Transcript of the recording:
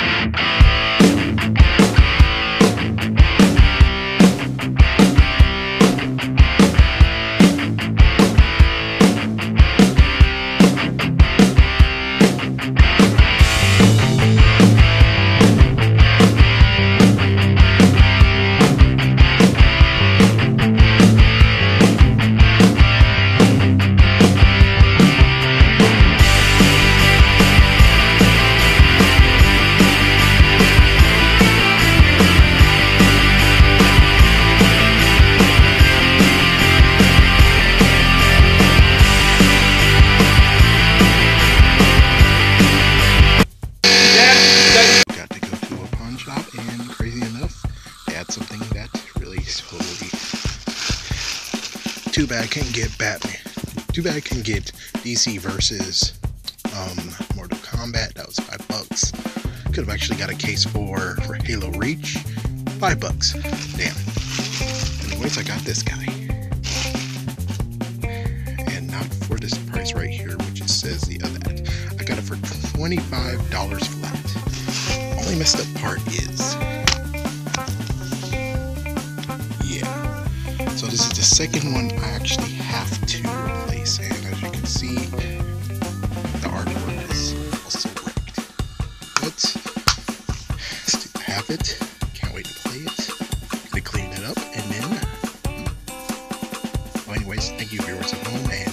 you had something that really totally. Too bad I couldn't get Batman. Too bad I couldn't get DC versus um, Mortal Kombat. That was five bucks. Could have actually got a case for for Halo Reach. Five bucks. Damn. Anyways, I got this guy. And not for this price right here, which it says the other. end. I got it for $25 flat. Only messed up part is. This is the second one I actually have to replace. And as you can see, the artwork is also wrecked. But still have it. Can't wait to play it. Gonna clean it up and then. Well, anyways, thank you viewers at home and